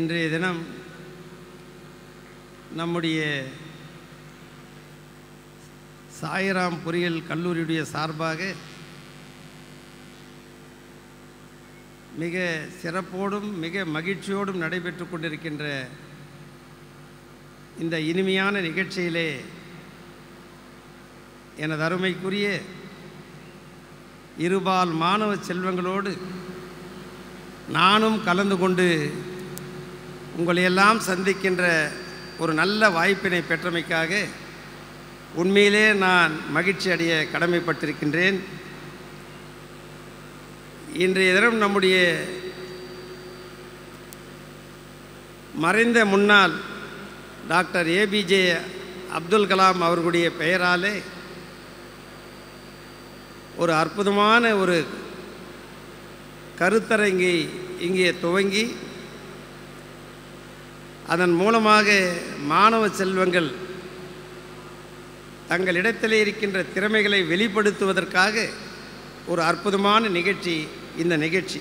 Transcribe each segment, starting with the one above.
இன்றைய தினம் நம்முடைய சாய்ராம் பொறியியல் கல்லூரியுடைய சார்பாக மிக சிறப்போடும் மிக மகிழ்ச்சியோடும் நடைபெற்று கொண்டிருக்கின்ற இந்த இனிமையான நிகழ்ச்சியிலே எனது அருமைக்குரிய இருபால் மாணவ செல்வங்களோடு நானும் கலந்து கொண்டு உங்களையெல்லாம் சந்திக்கின்ற ஒரு நல்ல வாய்ப்பினை பெற்றமைக்காக உண்மையிலே நான் மகிழ்ச்சி அடைய கடமைப்பட்டிருக்கின்றேன். இன்றைய தினம் நம்முடைய மறைந்த முன்னாள் டாக்டர் ஏபிஜே அப்துல் கலாம் அவர்களுடைய பெயராலே ஒரு அற்புதமான ஒரு கருத்தரங்கை இங்கே துவங்கி அதன் மூலமாக மாணவ செல்வங்கள் தங்களிடத்திலே இருக்கின்ற திறமைகளை வெளிப்படுத்துவதற்காக ஒரு அற்புதமான நிகழ்ச்சி இந்த நிகழ்ச்சி.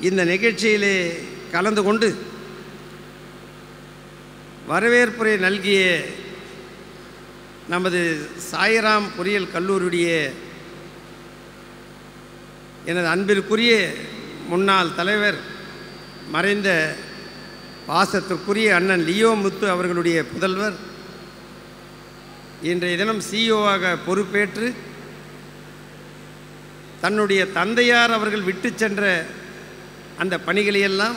இந்த நிகழ்ச்சியிலே கலந்து கொண்டு வரவேற்புரை நல்கிய நமது சாய்ராம் பொறியியல் கல்லூரியுடைய எனது அன்பிற்குரிய முன்னாள் தலைவர் மறைந்த பாசத்திற்குரிய அண்ணன் லியோ முத்து அவர்களுடைய புதல்வர். இன்றைய தினம் சிஇஓவாக பொறுப்பேற்று தன்னுடைய தந்தையார் அவர்கள் விட்டு சென்ற அந்த பணிகளையெல்லாம்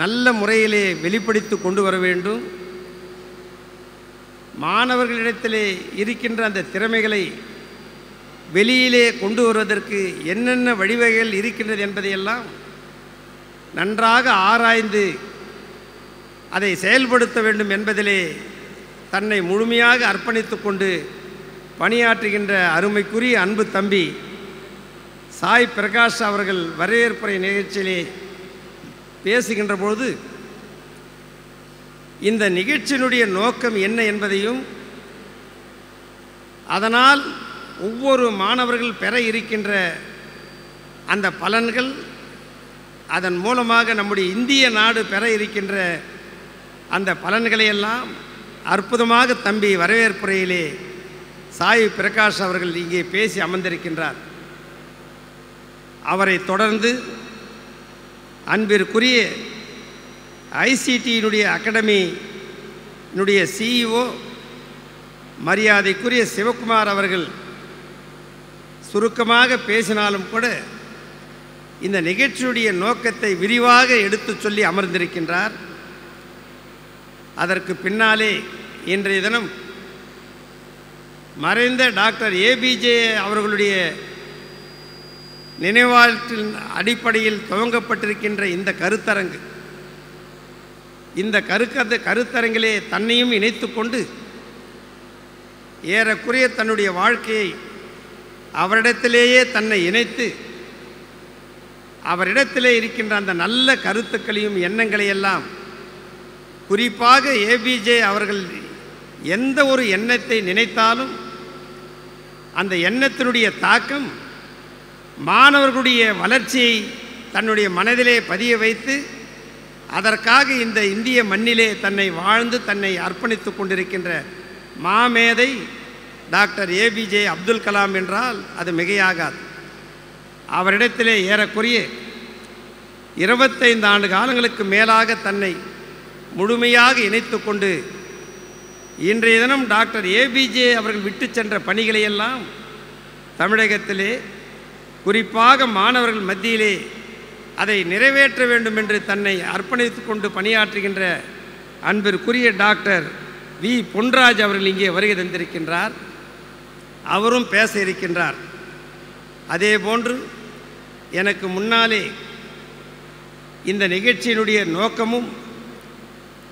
நல்ல முறையிலே வெளிப்படுத்தி கொண்டு வர வேண்டும். மாணவர்களிடத்திலே இருக்கின்ற அந்த திறமைகளை வெளியிலே கொண்டு வருவதற்கு என்னென்ன வழிவகைகள் இருக்கின்றது என்பதையெல்லாம் நன்றாக ஆராய்ந்து அதை செயல்படுத்த வேண்டும் என்பதிலே தன்னை முழுமையாக அர்ப்பணித்து கொண்டு பணியாற்றுகின்ற அருமைக்குரிய அன்பு தம்பி சாய் பிரகாஷ் அவர்கள் வரவேற்புரை நிகழ்ச்சியிலே பேசுகின்ற பொழுது இந்த நிகழ்ச்சியினுடைய நோக்கம் என்ன என்பதையும் அதனால் ஒவ்வொரு மாணவர்கள் பெற இருக்கின்ற அந்த பலன்கள் அதன் மூலமாக நம்முடைய இந்திய நாடு பெற இருக்கின்ற அந்த பலன்களையெல்லாம் அற்புதமாக தம்பி வரவேற்புரையிலே சாய் பிரகாஷ் அவர்கள் இங்கே பேசி அமர்ந்திருக்கின்றார். அவரை தொடர்ந்து அன்பிற்குரிய ஐசிடியினுடைய அகாடமியினுடைய சிஇஓ மரியாதைக்குரிய சிவகுமார் அவர்கள் சுருக்கமாக பேசினாலும் கூட இந்த நிகழ்ச்சியுடைய நோக்கத்தை விரிவாக எடுத்து சொல்லி அமர்ந்திருக்கின்றார். அதற்கு பின்னாலே இன்றைய தினம் மறைந்த டாக்டர் ஏபிஜே அவர்களுடைய நினைவாற்றின் அடிப்படையில் துவங்கப்பட்டிருக்கின்ற இந்த கருத்தரங்கு. இந்த கருக்கத கருத்தரங்கிலே தன்னையும் இணைத்து கொண்டு ஏறக்குறைய தன்னுடைய வாழ்க்கையை அவரிடத்திலேயே தன்னை இணைத்து அவரிடத்திலே இருக்கின்ற அந்த நல்ல கருத்துக்களையும் எண்ணங்களையெல்லாம் குறிப்பாக ஏபிஜே அவர்கள் எந்த ஒரு எண்ணத்தை நினைத்தாலும் அந்த எண்ணத்தினுடைய தாக்கம் மாணவர்களுடைய வளர்ச்சியை தன்னுடைய மனதிலே பதிய வைத்து அதற்காக இந்த இந்திய மண்ணிலே தன்னை வாழ்ந்து தன்னை அர்ப்பணித்து கொண்டிருக்கின்ற மாமேதை டாக்டர் ஏபிஜே அப்துல் கலாம் என்றால் அது மிகையாகாது. அவரிடத்திலே ஏறக்குறைய இருபத்தைந்து ஆண்டு காலங்களுக்கு மேலாக தன்னை முழுமையாக இணைத்து கொண்டு இன்றைய தினம் டாக்டர் ஏபிஜே அவர்கள் விட்டு சென்ற பணிகளையெல்லாம் தமிழகத்திலே குறிப்பாக மாணவர்கள் மத்தியிலே அதை நிறைவேற்ற வேண்டும் என்று தன்னை அர்ப்பணித்து கொண்டு பணியாற்றுகின்ற அன்பிற்குரிய டாக்டர் வி. பொன்ராஜ் அவர்கள் இங்கே வருகை தந்திருக்கின்றார். அவரும் பேச இருக்கின்றார். அதே போன்று எனக்கு முன்னாலே இந்த நிகழ்ச்சியினுடைய நோக்கமும்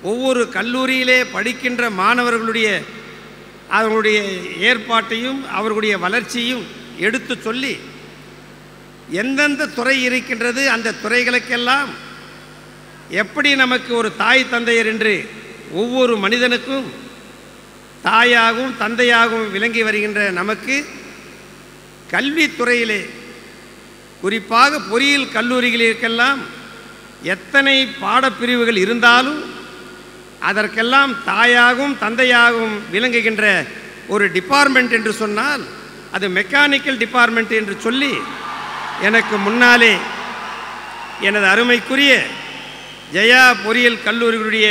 ஒவ்வொரு கல்லூரியிலே படிக்கின்ற மாணவர்களுடைய அவர்களுடைய ஏற்பாட்டையும் அவர்களுடைய வளர்ச்சியும் எடுத்து சொல்லி எந்தெந்த துறை இருக்கின்றது அந்த துறைகளுக்கெல்லாம் எப்படி நமக்கு ஒரு தாய் தந்தையர் என்று ஒவ்வொரு மனிதனுக்கும் தாயாகவும் தந்தையாகவும் விளங்கி வருகின்ற நமக்கு கல்வித்துறையிலே குறிப்பாக பொறியியல் கல்லூரிகளுக்கெல்லாம் எத்தனை பாடப்பிரிவுகள் இருந்தாலும் அதற்கெல்லாம் தாயாகவும் தந்தையாகவும் விளங்குகின்ற ஒரு டிபார்ட்மெண்ட் என்று சொன்னால் அது மெக்கானிக்கல் டிபார்ட்மெண்ட் என்று சொல்லி எனக்கு முன்னாலே எனது அருமைக்குரிய ஜெயா பொறியியல் கல்லூரிகளுடைய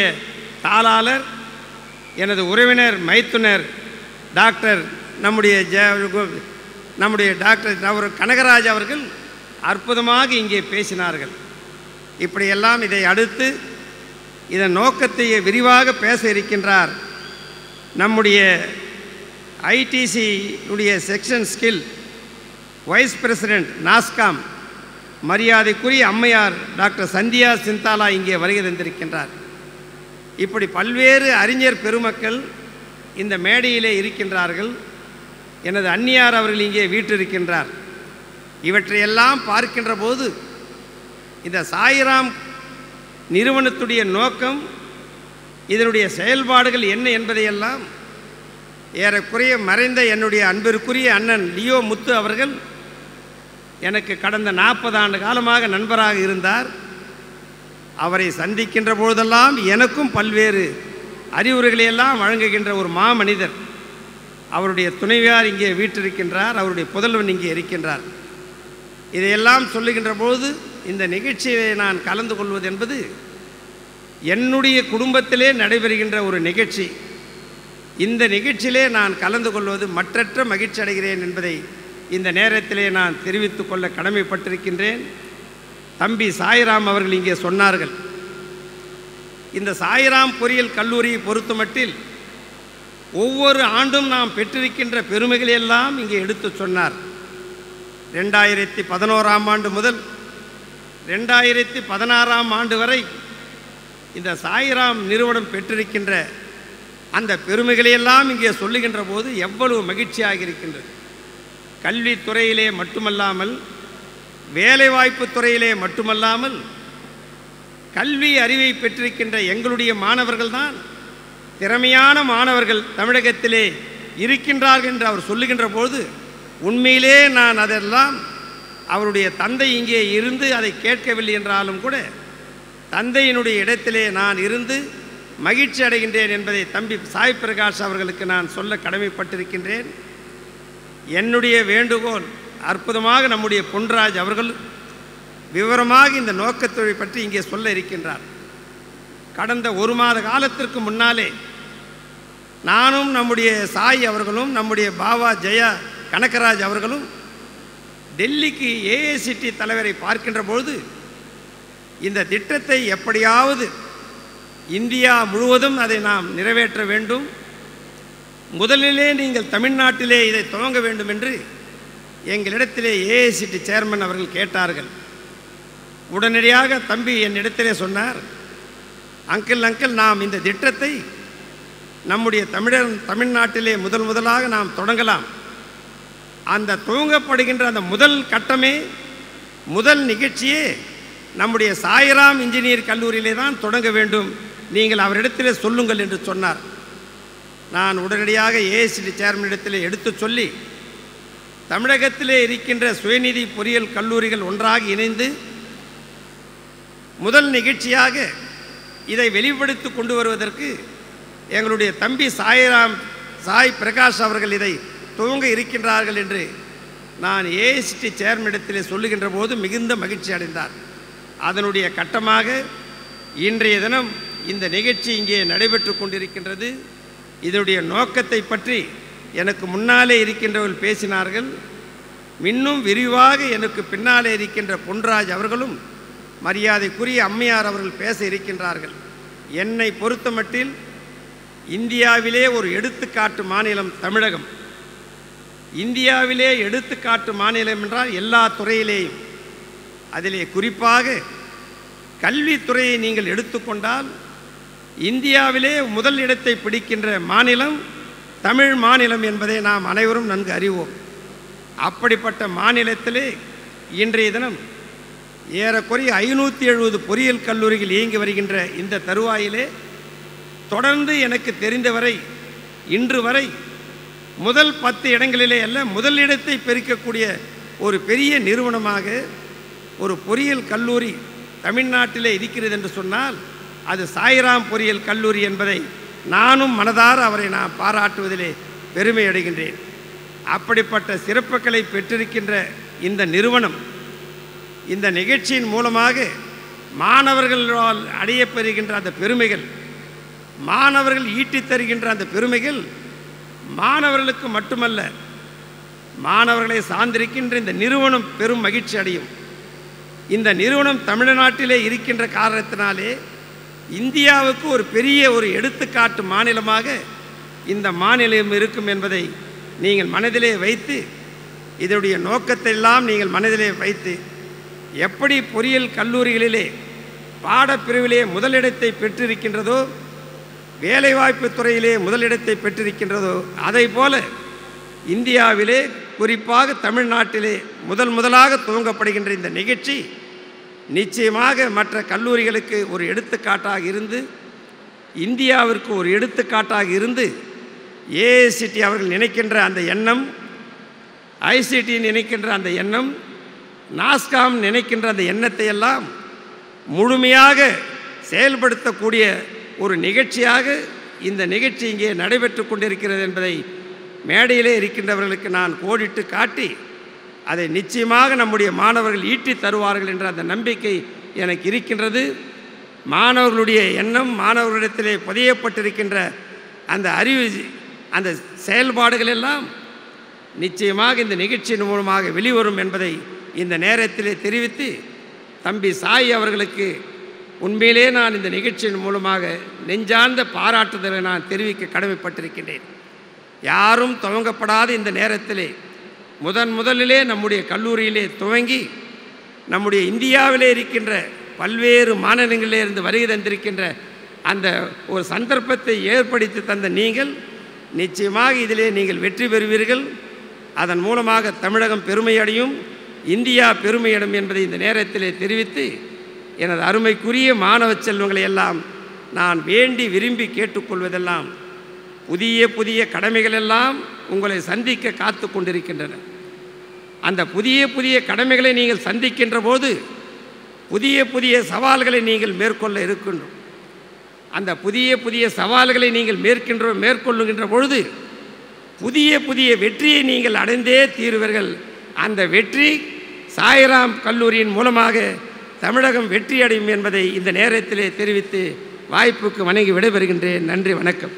தாளாளர் எனது உறவினர் மைத்துனர் டாக்டர் நம்முடைய ஜ நம்முடைய டாக்டர் அவர் கனகராஜ் அவர்கள் அற்புதமாக இங்கே பேசினார்கள். இப்படியெல்லாம் இதை அடுத்து இதன் நோக்கத்தையே விரிவாக பேச இருக்கின்றார் நம்முடைய ஐடிசியுடைய section skill vice president NASSCOM. மரியாதைக்குரிய அம்மையார் டாக்டர் சந்தியா சிந்தாலா இங்கே வருகை தந்திருக்கின்றார். இப்படி பல்வேறு அறிஞர் பெருமக்கள் இந்த மேடையிலே இருக்கின்றார்கள். எனது அந்நியார் அவர்கள் இங்கே வீற்றிருக்கின்றார். இவற்றையெல்லாம் பார்க்கின்ற போது இந்த சாயிராம் நிறுவனத்துடைய நோக்கம் இதனுடைய செயல்பாடுகள் என்ன என்பதையெல்லாம் ஏறக்குறைய மறைந்த என்னுடைய அன்பிற்குரிய அண்ணன் லியோ முத்து அவர்கள் எனக்கு கடந்த நாற்பது ஆண்டு காலமாக நண்பராக இருந்தார். அவரை சந்திக்கின்ற பொழுதெல்லாம் எனக்கும் பல்வேறு அறிவுரைகளையெல்லாம் வழங்குகின்ற ஒரு மாமனிதர். அவருடைய துணைவியார் இங்கே வீற்றிருக்கின்றார் அவருடைய புதல்வன் இங்கே இருக்கின்றார். இதையெல்லாம் சொல்லுகின்ற பொழுது இந்த நிகழ்ச்சியை நான் கலந்து கொள்வது என்பது என்னுடைய குடும்பத்திலே நடைபெறுகின்ற ஒரு நிகழ்ச்சி. இந்த நிகழ்ச்சியிலே நான் கலந்து கொள்வது மற்றற்ற மகிழ்ச்சி அடைகிறேன் என்பதை இந்த நேரத்திலே நான் தெரிவித்து கொள்ள கடமைப்பட்டிருக்கின்றேன். தம்பி சாய்ராம் அவர்கள் இங்கே சொன்னார்கள் இந்த சாய்ராம் பொறியியல் கல்லூரியை பொறுத்தமட்டில் ஒவ்வொரு ஆண்டும் நாம் பெற்றிருக்கின்ற பெருமைகளையெல்லாம் இங்கே எடுத்து சொன்னார். ரெண்டாயிரத்தி பதினோராம் ஆண்டு முதல் ரெண்டாயிரத்தி பதினாறாம் ஆண்டு வரை இந்த சாய்ராம் நிறுவனம் பெற்றிருக்கின்ற அந்த பெருமைகளையெல்லாம் இங்கே சொல்லுகின்ற போது எவ்வளவு மகிழ்ச்சியாக இருக்கின்றது. கல்வித்துறையிலே மட்டுமல்லாமல் வேலைவாய்ப்பு துறையிலே மட்டுமல்லாமல் கல்வி அறிவை பெற்றிருக்கின்ற எங்களுடைய மாணவர்கள்தான் திறமையான மாணவர்கள் தமிழகத்திலே இருக்கின்றார்கள் என்று அவர் சொல்லுகின்ற போது உண்மையிலே நான் அதெல்லாம் அவருடைய தந்தை இங்கே இருந்து அதை கேட்கவில்லை என்றாலும் கூட தந்தையினுடைய இடத்திலே நான் இருந்து மகிழ்ச்சி அடைகின்றேன் என்பதை தம்பி சாய் பிரகாஷ் அவர்களுக்கு நான் சொல்ல கடமைப்பட்டிருக்கின்றேன். என்னுடைய வேண்டுகோள் அற்புதமாக நம்முடைய பொன்ராஜ் அவர்கள் விவரமாக இந்த நோக்கத்தை பற்றி இங்கே சொல்ல இருக்கின்றார். கடந்த ஒரு மாத காலத்திற்கு முன்னாலே நானும் நம்முடைய சாய் அவர்களும் நம்முடைய பாபா ஜெயா கனகராஜ் அவர்களும் டெல்லிக்கு ஏஏசிடி தலைவரை பார்க்கின்ற பொழுது இந்த திட்டத்தை எப்படியாவது இந்தியா முழுவதும் அதை நாம் நிறைவேற்ற வேண்டும். முதலிலே நீங்கள் தமிழ்நாட்டிலே இதை துவங்க வேண்டும் என்று எங்களிடத்திலே ஏஐசிடி சேர்மன் அவர்கள் கேட்டார்கள். உடனடியாக தம்பி என்னிடத்திலே சொன்னார் அங்கிள் அங்கிள் நாம் இந்த திட்டத்தை நம்முடைய தமிழர் தமிழ்நாட்டிலே முதல் முதலாக நாம் தொடங்கலாம். அந்த துவங்கப்படுகின்ற அந்த முதல் கட்டமே முதல் நிகழ்ச்சியே நம்முடைய சாய்ராம் இன்ஜினியர் கல்லூரியிலே தான் தொடங்க வேண்டும். நீங்கள் அவரிடத்திலே சொல்லுங்கள் என்று சொன்னார். நான் உடனடியாக ஏஎஸ்டி சேர்மனிடத்தில் எடுத்து சொல்லி தமிழகத்திலே இருக்கின்ற சுயநிதி பொறியியல் கல்லூரிகள் ஒன்றாக இணைந்து முதல் நிகழ்ச்சியாக இதை வெளிப்படுத்தி கொண்டு வருவதற்கு எங்களுடைய தம்பி சாய்ராம் சாய் பிரகாஷ் அவர்கள் இதை துவங்க இருக்கின்றார்கள் என்று நான் ஏஎஸ்டி சேர்மனிடத்திலே சொல்லுகின்ற போது மிகுந்த மகிழ்ச்சி அடைந்தார். அதனுடைய கட்டமாக இன்றைய தினம் இந்த நிகழ்ச்சி இங்கே நடைபெற்று கொண்டிருக்கின்றது. இதனுடைய நோக்கத்தை பற்றி எனக்கு முன்னாலே இருக்கின்றவர்கள் பேசினார்கள். இன்னும் விரிவாக எனக்கு பின்னாலே இருக்கின்ற பொன்ராஜ் அவர்களும் மரியாதைக்குரிய அம்மையார் அவர்கள் பேச இருக்கின்றார்கள். என்னை பொறுத்தமட்டில் இந்தியாவிலே ஒரு எடுத்துக்காட்டு மாநிலம் தமிழகம். இந்தியாவிலே எடுத்துக்காட்டு மாநிலம் என்றால் எல்லா துறையிலேயும். அதிலே குறிப்பாக கல்வித்துறையை நீங்கள் எடுத்துக்கொண்டால் இந்தியாவிலே முதல் இடத்தை பிடிக்கின்ற மாநிலம் தமிழ் மாநிலம் என்பதை நாம் அனைவரும் நன்கு அறிவோம். அப்படிப்பட்ட மாநிலத்திலே இன்றைய தினம் ஏறக்குறைய ஐநூற்றி எழுபது பொறியியல் கல்லூரிகள் இயங்கி வருகின்ற இந்த தருவாயிலே தொடர்ந்து எனக்கு தெரிந்தவரை இன்று வரை முதல் பத்து இடங்களிலே அல்ல முதல் இடத்தை பெருக்கக்கூடிய ஒரு பெரிய நிறுவனமாக ஒரு பொறியியல் கல்லூரி தமிழ்நாட்டிலே இருக்கிறது என்று சொன்னால் அது சாய்ராம் பொறியியல் கல்லூரி என்பதை நானும் மனதார அவரை நான் பாராட்டுவதிலே பெருமை அடைகின்றேன். அப்படிப்பட்ட சிறப்புகளை பெற்றிருக்கின்ற இந்த நிறுவனம் இந்த நிகழ்ச்சியின் மூலமாக மாணவர்களால் அடையப்பெறுகின்ற அந்த பெருமைகள் மாணவர்கள் ஈட்டித் தருகின்ற அந்த பெருமைகள் மாணவர்களுக்கு மட்டுமல்ல மாணவர்களை சார்ந்திருக்கின்ற இந்த நிறுவனம் பெரும் மகிழ்ச்சி அடையும். இந்த நிறுவனம் தமிழ்நாட்டிலே இருக்கின்ற காரணத்தினாலே இந்தியாவுக்கு ஒரு பெரிய ஒரு எடுத்துக்காட்டு மாநிலமாக இந்த மாநிலம் இருக்கும் என்பதை நீங்கள் மனதிலே வைத்து இதனுடைய நோக்கத்தை எல்லாம் நீங்கள் மனதிலே வைத்து எப்படி பொறியியல் கல்லூரிகளிலே பாடப்பிரிவிலே முதலிடத்தை பெற்றிருக்கின்றதோ வேலைவாய்ப்பு துறையிலே முதலிடத்தை பெற்றிருக்கின்றதோ அதை போல இந்தியாவிலே குறிப்பாக தமிழ்நாட்டிலே முதல் முதலாக துவங்கப்படுகின்ற இந்த நிகழ்ச்சி நிச்சயமாக மற்ற கல்லூரிகளுக்கு ஒரு எடுத்துக்காட்டாக இருந்து இந்தியாவிற்கு ஒரு எடுத்துக்காட்டாக இருந்து ஏஐசிடி அவர்கள் நினைக்கின்ற அந்த எண்ணம் ஐசிடி நினைக்கின்ற அந்த எண்ணம் நாஸ்காம் நினைக்கின்ற அந்த எண்ணத்தை எல்லாம் முழுமையாக செயல்படுத்தக்கூடிய ஒரு நிகழ்ச்சியாக இந்த நிகழ்ச்சி இங்கே நடைபெற்று கொண்டிருக்கிறது என்பதை மேடையிலே இருக்கின்றவர்களுக்கு நான் கோடிட்டு காட்டி அதை நிச்சயமாக நம்முடைய மாணவர்கள் ஈட்டி தருவார்கள் என்ற அந்த நம்பிக்கை எனக்கு இருக்கின்றது. மாணவர்களுடைய எண்ணம் மாணவர்களிடத்திலே புதையப்பட்டிருக்கின்ற அந்த அறிவு அந்த செயல்பாடுகள் எல்லாம் நிச்சயமாக இந்த நிகழ்ச்சியின் மூலமாக வெளிவரும் என்பதை இந்த நேரத்திலே தெரிவித்து தம்பி சாய் அவர்களுக்கு உண்மையிலே நான் இந்த நிகழ்ச்சியின் மூலமாக நெஞ்சார்ந்த பாராட்டுதலை நான் தெரிவிக்க கடமைப்பட்டிருக்கின்றேன். யாரும் துவங்கப்படாத இந்த நேரத்திலே முதன் முதலிலே நம்முடைய கல்லூரியிலே துவங்கி நம்முடைய இந்தியாவிலே இருக்கின்ற பல்வேறு மாநிலங்களிலே இருந்து வருகை தந்திருக்கின்ற அந்த ஒரு சந்தர்ப்பத்தை ஏற்படுத்தி தந்த நீங்கள் நிச்சயமாக இதிலே நீங்கள் வெற்றி பெறுவீர்கள். அதன் மூலமாக தமிழகம் பெருமையடையும் இந்தியா பெருமையடும் என்பதை இந்த நேரத்திலே தெரிவித்து எனது அருமைக்குரிய மாணவ செல்வங்களை எல்லாம் நான் வேண்டி விரும்பி கேட்டுக்கொள்வதெல்லாம் புதிய புதிய கடமைகள் எல்லாம் உங்களை சந்திக்க காத்து கொண்டிருக்கின்றன. அந்த புதிய புதிய கடமைகளை நீங்கள் சந்திக்கின்ற போது புதிய புதிய சவால்களை நீங்கள் மேற்கொள்ள இருக்கின்றோம். அந்த புதிய புதிய சவால்களை நீங்கள் மேற்கின்ற மேற்கொள்ளுகின்ற பொழுது புதிய புதிய வெற்றியை நீங்கள் அடைந்தே தீருவீர்கள். அந்த வெற்றி சாய்ராம் கல்லூரியின் மூலமாக தமிழகம் வெற்றி அடையும் என்பதை இந்த நேரத்திலே தெரிவித்து வாய்ப்புக்கு வணங்கி விடைபெறுகின்றேன். நன்றி வணக்கம்.